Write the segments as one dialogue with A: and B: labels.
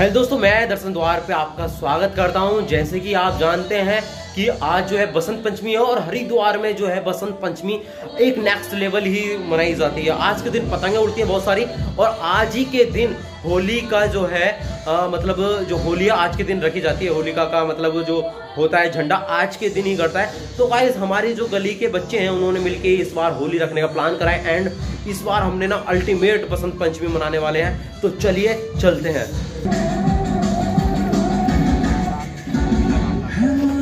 A: Hello दोस्तों, मैं दर्शन द्वार पे आपका स्वागत करता हूँ। जैसे कि आप जानते हैं कि आज जो है बसंत पंचमी है और हरिद्वार में जो है बसंत पंचमी एक नेक्स्ट लेवल ही मनाई जाती है। आज के दिन पतंगें उड़ती हैं बहुत सारी और आज ही के दिन होली का जो है आ, मतलब जो होली आज के दिन रखी जाती है। होलिका का मतलब जो होता है झंडा आज के दिन ही करता है। तो गाइस हमारी जो गली के बच्चे हैं उन्होंने मिलके इस बार होली रखने का प्लान करा है। एंड इस बार हमने ना अल्टीमेट बसंत पंचमी मनाने वाले हैं। तो चलिए चलते हैं।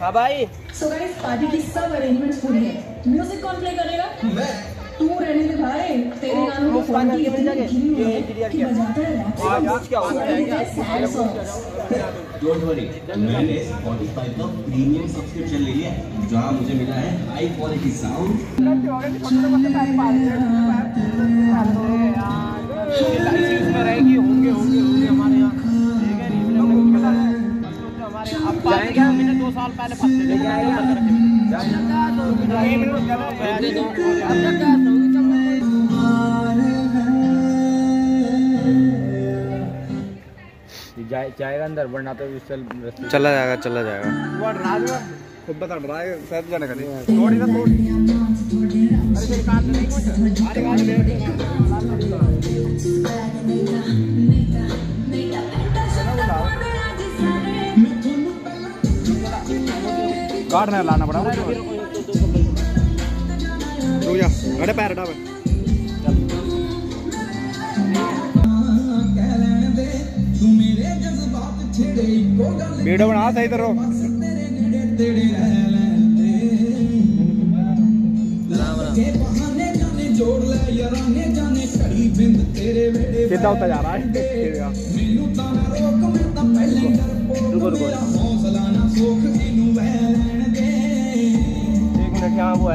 B: हाँ भाई।
C: सो गाइस पार्टी की सब अरेंजमेंट्स पूरी है। म्यूज़िक कौन प्ले करेगा? मैं। तू रहने दे भाई। तेरे गानों की क्वालिटी
B: की मिल
C: इतनी
B: जाएगी।
C: घिरी हुई है कि
B: क्या?
C: बजाता है
B: आज आज क्या होता है?
C: सैड सॉन्ग्स
D: डोंट वरी मैंने Spotify का प्रीमियम सब्सक्रिप्शन ले लिया है। जहाँ मुझे मिला है हाई क्वालिटी साउंड
B: रहेगी होंगे होंगे। जाएगा अंदर वरना तो
E: चला जाएगा। चला जाएगा।
B: खुद बता रहा है शायद जाने का नहीं थोड़ी ना थोड़ी काटने लाना पड़ा तू जा अरे पैर हटा वीडियो बना सही तरह सीधा होता जा रहा है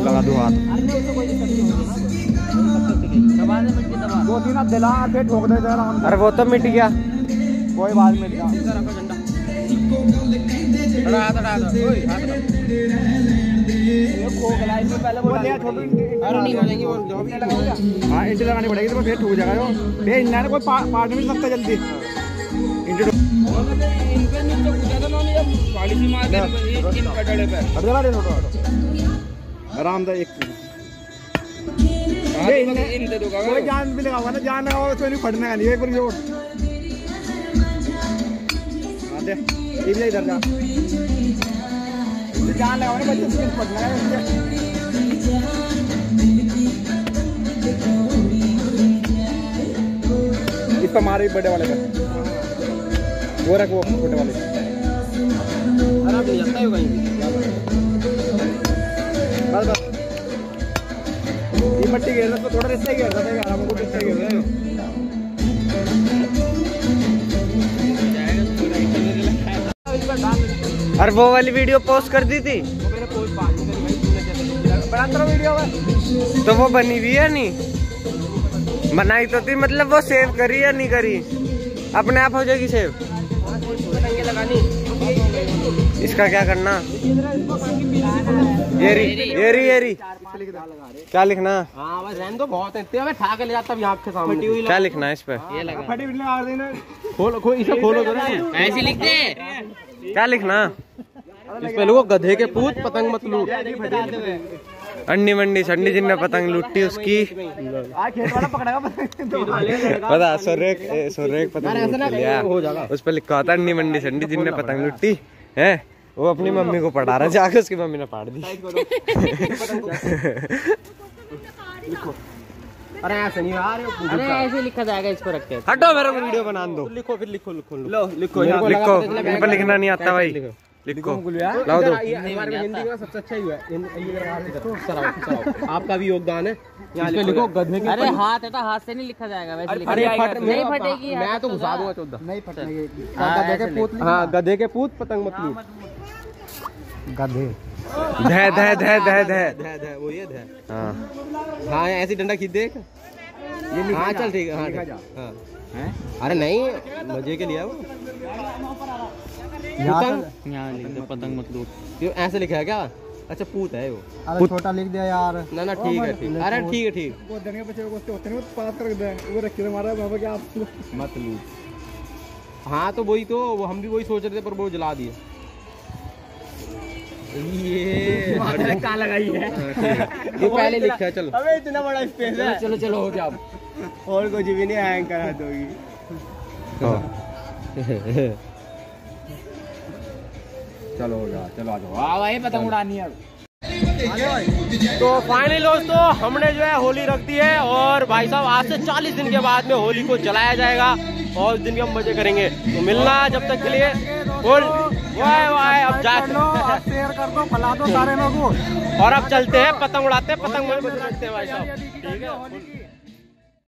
E: लगा दो हाथ।
B: दो तीन हाथ दिला ठोक दे जरा
E: अरे वो तो मिट गया।
B: कोई बात मिल गया। हाँ इंटी लगानी पड़ेगी तो फिर ठूक जाएगा फिर इन्हें कोई पार्ट नहीं सकता जल्दी। छोटो आराम एक जान भी लगाओगा ना जान लगाओ तो नहीं फटने का नहीं एक बार भी इधर जा तो जान लगाओ ना बच्चे से फटने का इस मारे बड़े वाले पर वो रख वो छोटे वाले बस बस ये मट्टी घेर तो थोड़ा रिश्ता घेर रहा था रिश्ता घेर रहा है
E: अरे वो वाली वीडियो पोस्ट कर दी थी? तो वो बनी हुई है नहीं? बनाई तो थी मतलब वो सेव करी या नहीं करी? अपने आप हो जाएगी सेव इसका क्या करना? येरी येरी ये री ये री क्या लिखना?
A: हाँ बस रहने दो बहुत है। इतने ठा के ले जाता अभी आपके सामने।
E: क्या लिखना है इस पे
B: फटी लगा। देना
A: खोलो खो इसे खोलो जरा
F: ऐसे लिख दे।
E: क्या लिखना?
A: इस पे लोगो गधे के पूत पतंग मत लूट।
E: अंडी मंडी संडी जिनने पतंग लूटी उसकी।
B: आज खेत वाला पकड़ेगा पतंग।
E: पता सुरेख ए, सुरेख पतंग लिया। उस पर लिखा होता अंडी मंडी संडी जिनने पतंग लूटी। है? वो अपनी मम्मी को पढ़ा रहा जाके उसकी मम्मी ने पढ़ दी।
A: अरे ऐसे नहीं यार ये
F: अरे ऐसे लिखा जाएगा इसको रख के।
E: हटो मेरा वीडियो बना दो।
A: लिखो फिर लिखो लिखो
E: लो। लिखो लिखो लिखना नहीं आता भाई। लिखो। लाओ दो।
A: हमारे हिंदी का सबसे अच्छा ही हुआ है। आपका भी योगदान है। यहाँ लिखो गधे के
F: अरे हाथ है तो हाथ से नहीं लिखा जाएगा वैसे लिखा
A: अरे फट
F: नहीं फटेगी
A: मैं तो घुसा
F: तो
A: दूँगा चौदह।
B: नहीं फटने
F: हाँ,
B: गधे के पूत
A: हाँ गधे के पूत पतंग मत लूट।
B: गधे।
E: धै धै धै धै धै।
A: धै धै वो ये धै।
E: हाँ।
A: हाँ ऐसी डंडा खींच देख।
B: ये
A: हाँ चल ठीक है। हाँ। हाँ।
B: हैं?
A: अरे नहीं मज़े के लिए वो। पतंग?
F: यहाँ लिख दो पतंग मत
A: ये ऐसे लिखा है क्या? अच्छा पूत है वो।
B: अरे छोटा लिख दिया यार।
A: ना ना ठीक है ठीक। अरे ठीक है ठीक।
B: वो धनिया बचे वो उसके वो पास कर दे। वो रखी हमारा बाबा क्या आप
A: मत लूट। हाँ तो वही तो वो हम भी वही सोच रहे थे पर वो जला दिए। ये
B: कहाँ लगाई है?
A: ये पहले लिखा है चलो।
B: अबे इतना बड़ा स्पेस है।
A: चलो चलो हो गया अब।
B: और कुछ भी नहीं हैंग करा दोगी। चलो चलो आ जाओ। आ भाई पतंग उड़ानी है
A: तो फाइनली दोस्तों हमने जो है होली रख दी है और भाई साहब आज से 40 दिन के बाद में होली को जलाया जाएगा और उस दिन के हम मज़े करेंगे। तो मिलना जब तक के लिए। बोल वाह वाह अब जा
B: शेयर कर दो फैला दो सारे लोगों।
A: और अब चलते हैं पतंग उड़ाते हैं पतंग में रखते हैं भाई साहब। ठीक है